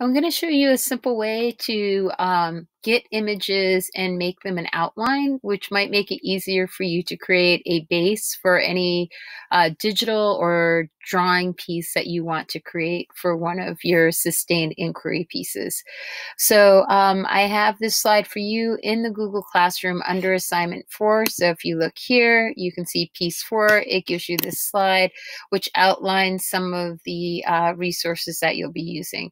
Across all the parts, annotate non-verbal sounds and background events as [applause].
I'm going to show you a simple way to um, get images and make them an outline, which might make it easier for you to create a base for any uh, digital or drawing piece that you want to create for one of your sustained inquiry pieces. So um, I have this slide for you in the Google Classroom under assignment four. So if you look here, you can see piece four. It gives you this slide, which outlines some of the uh, resources that you'll be using.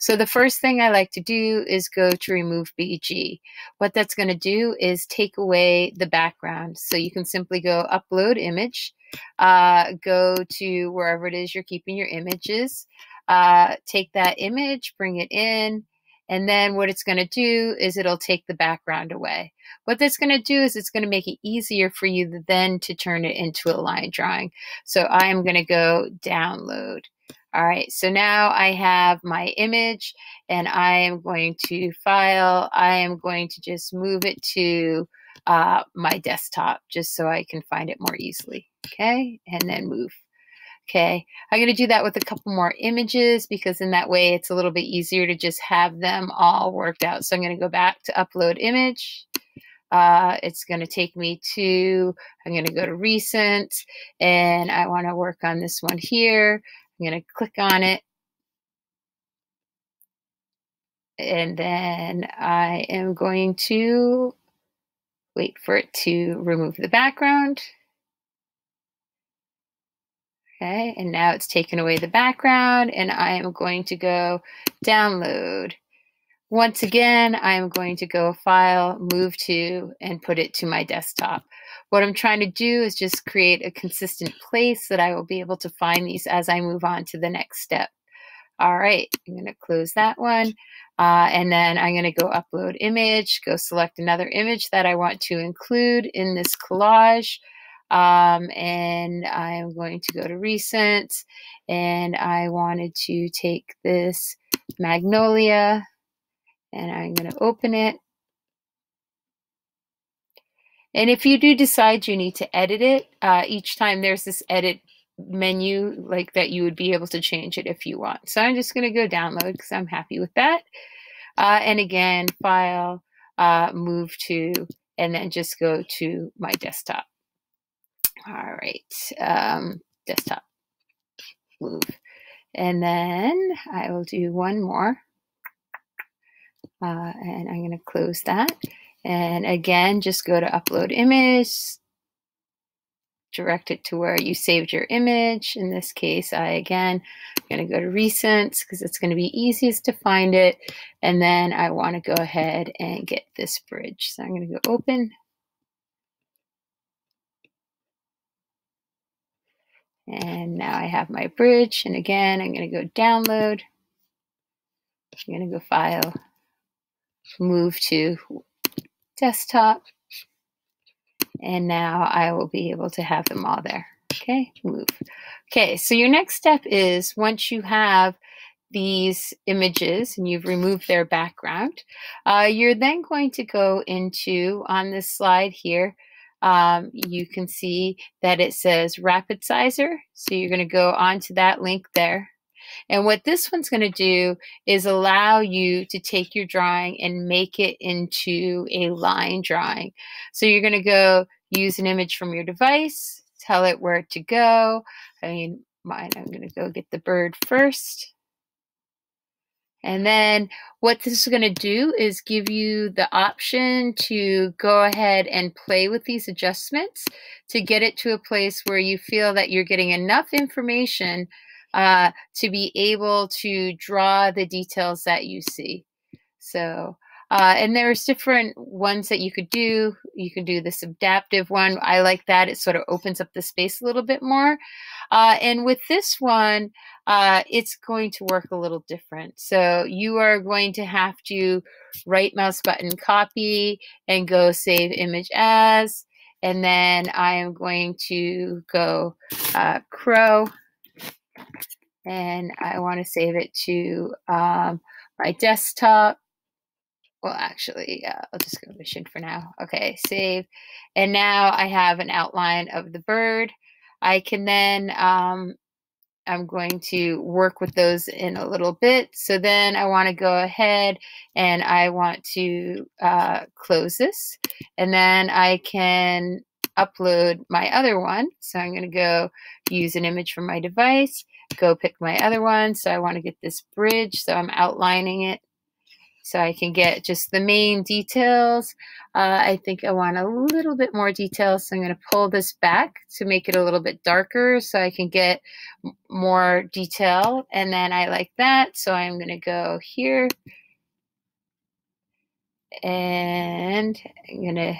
So the first thing I like to do is go to remove BG. What that's going to do is take away the background. So you can simply go upload image, uh, go to wherever it is you're keeping your images, uh, take that image, bring it in, and then what it's going to do is it'll take the background away. What that's going to do is it's going to make it easier for you then to turn it into a line drawing. So I am going to go download. All right, so now I have my image and I am going to file. I am going to just move it to uh, my desktop just so I can find it more easily. Okay, and then move. Okay, I'm going to do that with a couple more images because in that way it's a little bit easier to just have them all worked out. So I'm going to go back to upload image. Uh, it's going to take me to, I'm going to go to recent and I want to work on this one here. I'm going to click on it. And then I am going to wait for it to remove the background. Okay, and now it's taken away the background and I am going to go download. Once again, I'm going to go file, move to, and put it to my desktop. What I'm trying to do is just create a consistent place that I will be able to find these as I move on to the next step. All right, I'm going to close that one. Uh, and then I'm going to go upload image, go select another image that I want to include in this collage. Um, and I'm going to go to recent and I wanted to take this magnolia and I'm going to open it and if you do decide you need to edit it, uh, each time there's this edit menu like that you would be able to change it if you want. So I'm just going to go download because I'm happy with that. Uh, and again, file, uh, move to, and then just go to my desktop. All right, um, desktop, move. And then I will do one more. Uh, and I'm going to close that. And again, just go to upload image, direct it to where you saved your image. In this case, I again, I'm going to go to recent because it's going to be easiest to find it. And then I want to go ahead and get this bridge. So I'm going to go open. And now I have my bridge. And again, I'm going to go download. I'm going to go file, move to desktop. And now I will be able to have them all there. Okay, move. Okay, so your next step is once you have these images and you've removed their background, uh, you're then going to go into, on this slide here, um, you can see that it says Rapid Sizer. So you're going to go onto that link there. And what this one's going to do is allow you to take your drawing and make it into a line drawing. So you're going to go use an image from your device, tell it where to go. I mean, mine, I'm going to go get the bird first. And then what this is going to do is give you the option to go ahead and play with these adjustments to get it to a place where you feel that you're getting enough information uh, to be able to draw the details that you see. So, uh, and there's different ones that you could do. You can do this adaptive one. I like that. It sort of opens up the space a little bit more. Uh, and with this one, uh, it's going to work a little different. So you are going to have to right mouse button copy and go save image as. And then I am going to go uh, crow and I want to save it to um, my desktop. Well, actually, uh, I'll just go mission for now. Okay, save. And now I have an outline of the bird. I can then um, I'm going to work with those in a little bit. So then I want to go ahead and I want to uh, close this. And then I can upload my other one. So I'm going to go use an image from my device, go pick my other one. So I want to get this bridge. So I'm outlining it so I can get just the main details. Uh, I think I want a little bit more detail, so I'm going to pull this back to make it a little bit darker so I can get more detail. And then I like that, so I'm going to go here. And I'm going to,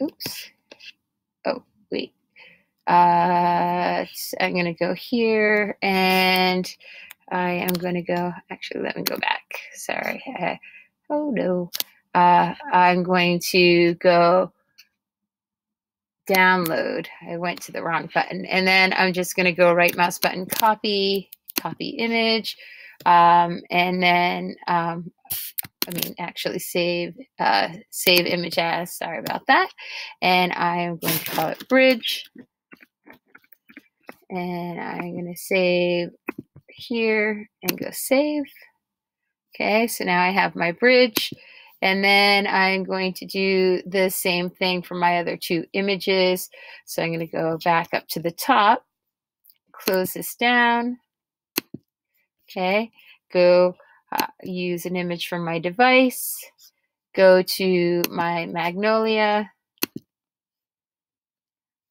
oops. Oh. Uh, I'm going to go here and I am going to go, actually, let me go back. Sorry. I, [laughs] oh no, uh, I'm going to go download. I went to the wrong button. And then I'm just going to go right mouse button, copy, copy image. Um, and then, um, I mean, actually save, uh, save image as, sorry about that. And I am going to call it bridge. And I'm going to save here and go save. Okay, so now I have my bridge. And then I'm going to do the same thing for my other two images. So I'm going to go back up to the top, close this down. Okay, go uh, use an image from my device. Go to my Magnolia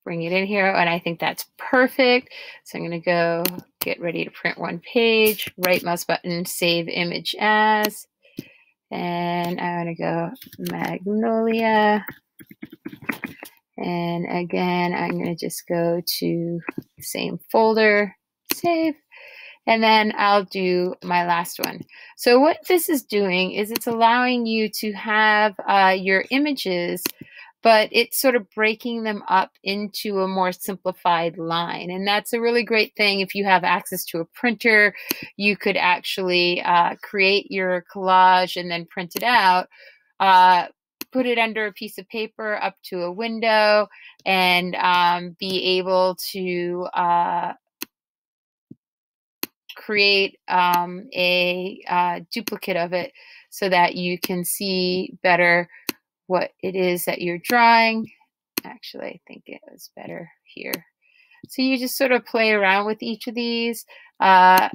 bring it in here. And I think that's perfect. So I'm going to go get ready to print one page, right mouse button, save image as. And I'm going to go Magnolia. And again, I'm going to just go to same folder, save. And then I'll do my last one. So what this is doing is it's allowing you to have uh, your images but it's sort of breaking them up into a more simplified line. And that's a really great thing. If you have access to a printer, you could actually uh, create your collage and then print it out. Uh, put it under a piece of paper up to a window and um, be able to uh, create um, a uh, duplicate of it so that you can see better what it is that you're drawing. Actually, I think it was better here. So you just sort of play around with each of these uh,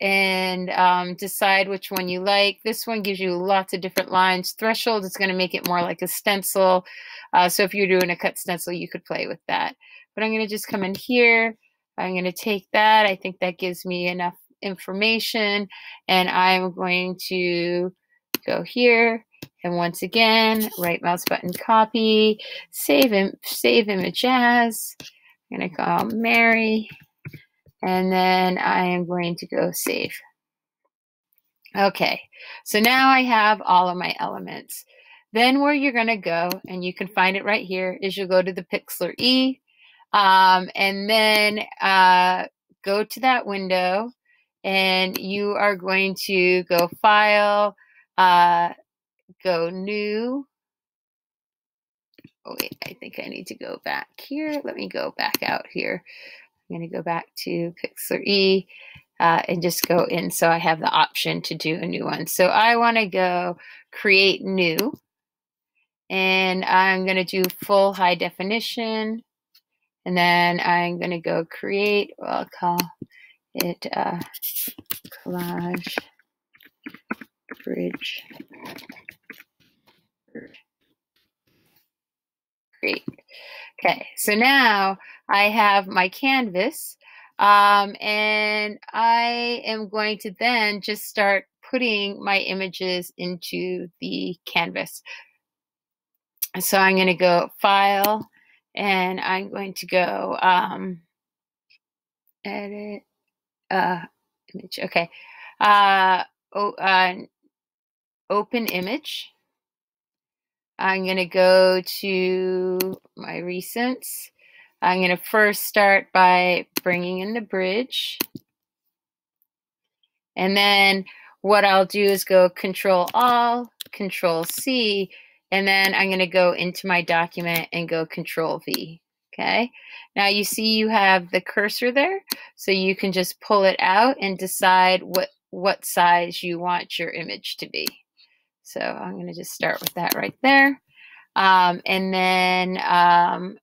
and um, decide which one you like. This one gives you lots of different lines. Threshold is going to make it more like a stencil. Uh, so if you're doing a cut stencil, you could play with that. But I'm going to just come in here. I'm going to take that. I think that gives me enough information. And I'm going to go here and once again, right mouse button copy, save, Im save image as. I'm going to call Mary. And then I am going to go save. Okay, so now I have all of my elements. Then where you're going to go, and you can find it right here, is you'll go to the Pixlr E, um, and then uh, go to that window, and you are going to go File, uh, go new. Oh, wait, I think I need to go back here. Let me go back out here. I'm going to go back to Pixlr E uh, and just go in so I have the option to do a new one. So I want to go create new and I'm going to do full high definition and then I'm going to go create, well, I'll call it uh, collage bridge Great. Okay, so now I have my canvas um, and I am going to then just start putting my images into the canvas. So I'm going to go File and I'm going to go um, Edit uh, Image. Okay. Uh, oh, uh, open Image. I'm going to go to my recents. I'm going to first start by bringing in the bridge. And then what I'll do is go Control All, Control C, and then I'm going to go into my document and go Control V. Okay, now you see you have the cursor there, so you can just pull it out and decide what, what size you want your image to be. So I'm going to just start with that right there. Um, and then um,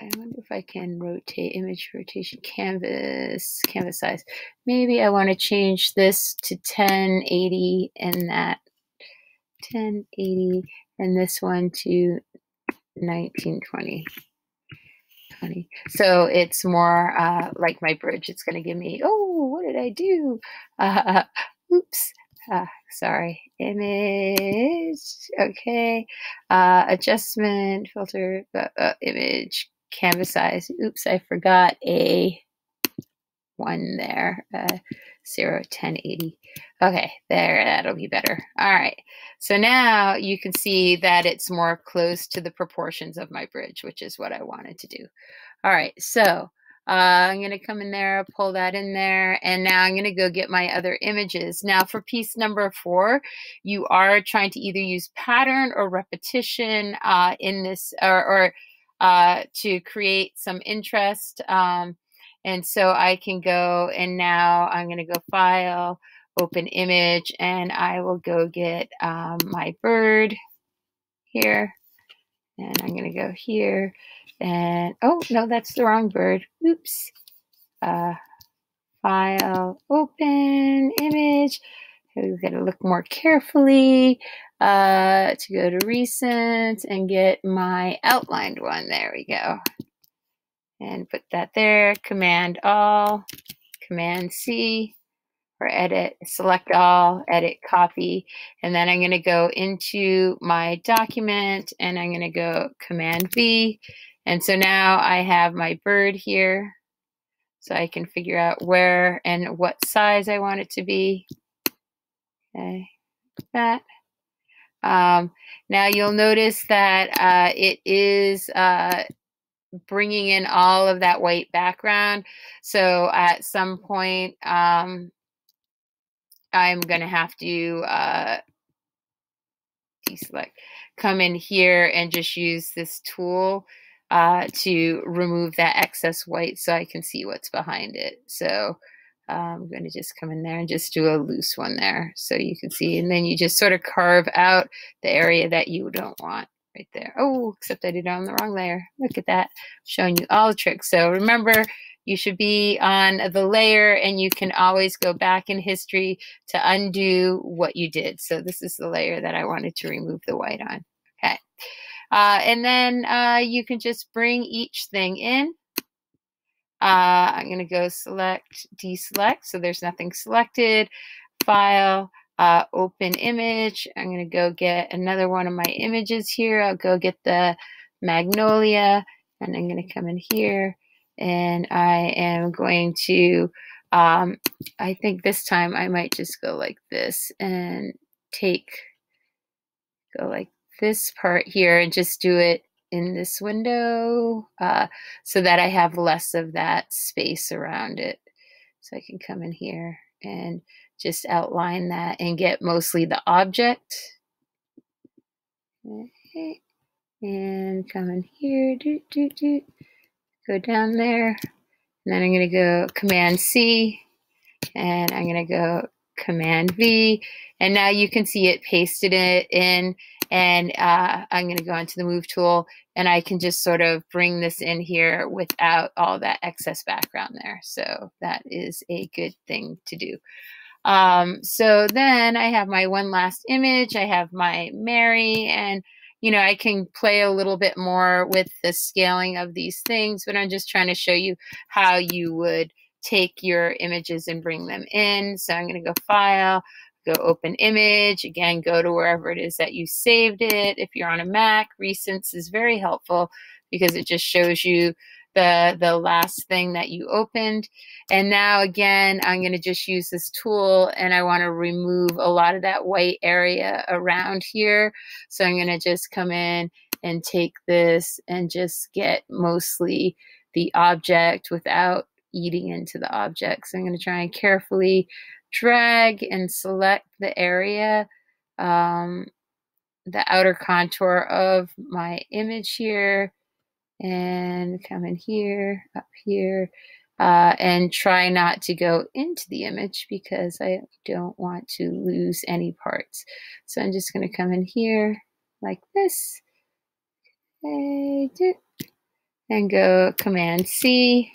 I wonder if I can rotate image rotation canvas, canvas size. Maybe I want to change this to 1080 and that 1080 and this one to 1920. 20. So it's more uh, like my bridge. It's going to give me, oh, what did I do? [laughs] Uh, oops. Uh, sorry. Image. Okay. Uh, adjustment, filter, uh, uh, image, canvas size. Oops, I forgot a one there. Uh, 0, 1080. Okay, there, that'll be better. All right, so now you can see that it's more close to the proportions of my bridge, which is what I wanted to do. All right, so uh, I'm going to come in there, pull that in there, and now I'm going to go get my other images. Now for piece number four, you are trying to either use pattern or repetition uh, in this, or, or uh, to create some interest. Um, and so I can go and now I'm going to go file, open image, and I will go get um, my bird here. And I'm going to go here and, oh, no, that's the wrong bird. Oops. Uh, file, open, image. We've got to look more carefully uh, to go to recent and get my outlined one. There we go and put that there. Command all, Command C, or edit, select all, edit, copy. And then I'm going to go into my document and I'm going to go Command V. And so now I have my bird here. So I can figure out where and what size I want it to be. Okay, that. Um, now you'll notice that uh, it is uh, bringing in all of that white background. So at some point, um, I'm going to have to uh, deselect, come in here and just use this tool uh, to remove that excess white so I can see what's behind it. So I'm going to just come in there and just do a loose one there so you can see. And then you just sort of carve out the area that you don't want right there. Oh, except I did it on the wrong layer. Look at that, showing you all the tricks. So remember, you should be on the layer and you can always go back in history to undo what you did. So this is the layer that I wanted to remove the white on. Okay. Uh, and then uh, you can just bring each thing in. Uh, I'm going to go select, deselect, so there's nothing selected. File, uh, open image. I'm going to go get another one of my images here. I'll go get the magnolia and I'm going to come in here and I am going to, um, I think this time I might just go like this and take, go like this part here and just do it in this window uh, so that I have less of that space around it. So I can come in here and just outline that and get mostly the object. Okay. And come in here, do, do, do. go down there. And then I'm going to go Command C and I'm going to go Command V. And now you can see it pasted it in. And uh, I'm going to go into the Move tool and I can just sort of bring this in here without all that excess background there. So that is a good thing to do. Um, so then I have my one last image. I have my Mary and you know, I can play a little bit more with the scaling of these things, but I'm just trying to show you how you would take your images and bring them in. So I'm going to go File, go Open Image. Again, go to wherever it is that you saved it. If you're on a Mac, Recents is very helpful because it just shows you the, the last thing that you opened. And now again, I'm going to just use this tool and I want to remove a lot of that white area around here. So I'm going to just come in and take this and just get mostly the object without eating into the object. So I'm going to try and carefully drag and select the area, um, the outer contour of my image here and come in here, up here, uh, and try not to go into the image because I don't want to lose any parts. So I'm just going to come in here like this and go Command C.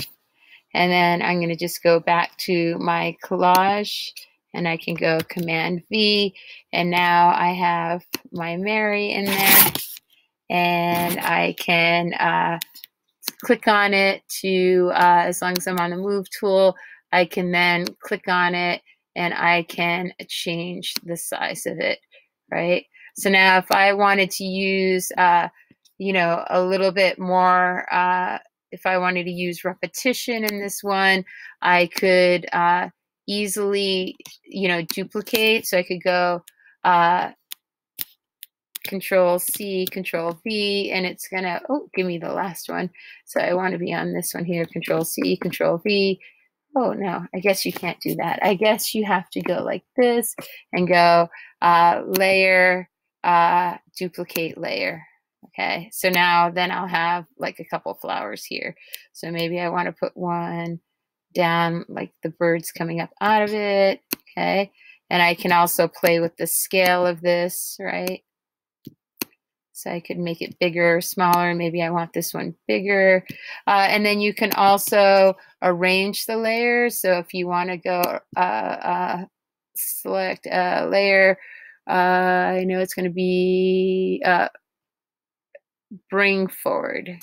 And then I'm going to just go back to my collage and I can go Command V. And now I have my Mary in there and I can uh, click on it to, uh, as long as I'm on the move tool, I can then click on it and I can change the size of it, right? So now if I wanted to use, uh, you know, a little bit more, uh, if I wanted to use repetition in this one, I could uh, easily, you know, duplicate. So I could go uh, Control C, Control V, and it's gonna, oh, give me the last one. So I want to be on this one here, Control C, Control V. Oh, no, I guess you can't do that. I guess you have to go like this and go uh, layer, uh, duplicate layer. Okay, so now then I'll have like a couple flowers here. So maybe I want to put one down like the birds coming up out of it. Okay, and I can also play with the scale of this, right? So I could make it bigger, or smaller. Maybe I want this one bigger. Uh, and then you can also arrange the layers. So if you want to go uh, uh, select a layer, uh, I know it's going to be uh, bring forward.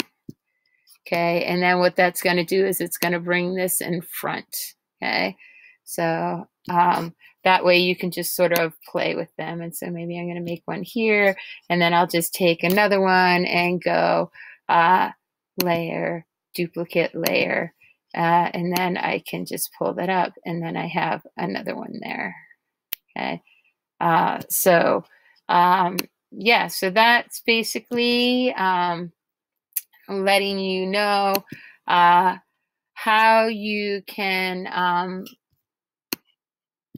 Okay, and then what that's going to do is it's going to bring this in front. Okay, so um, that way you can just sort of play with them. And so maybe I'm going to make one here, and then I'll just take another one and go uh, layer, duplicate layer, uh, and then I can just pull that up, and then I have another one there. Okay, uh, so um, yeah, so that's basically um, letting you know uh, how you can um,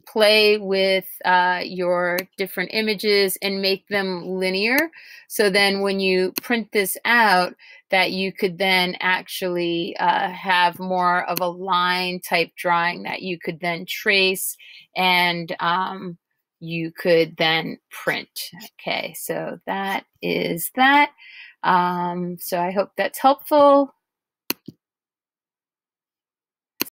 play with uh, your different images and make them linear. So then when you print this out, that you could then actually uh, have more of a line type drawing that you could then trace and um, you could then print. Okay, so that is that. Um, so I hope that's helpful.